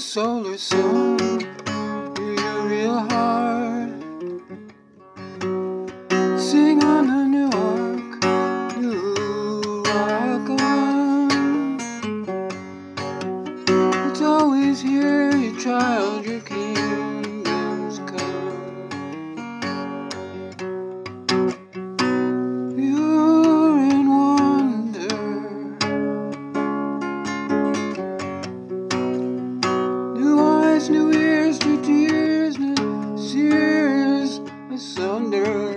song to your real heart. Sing on the New York, New Rock on. It's always here, New ears, new tears, new sears asunder.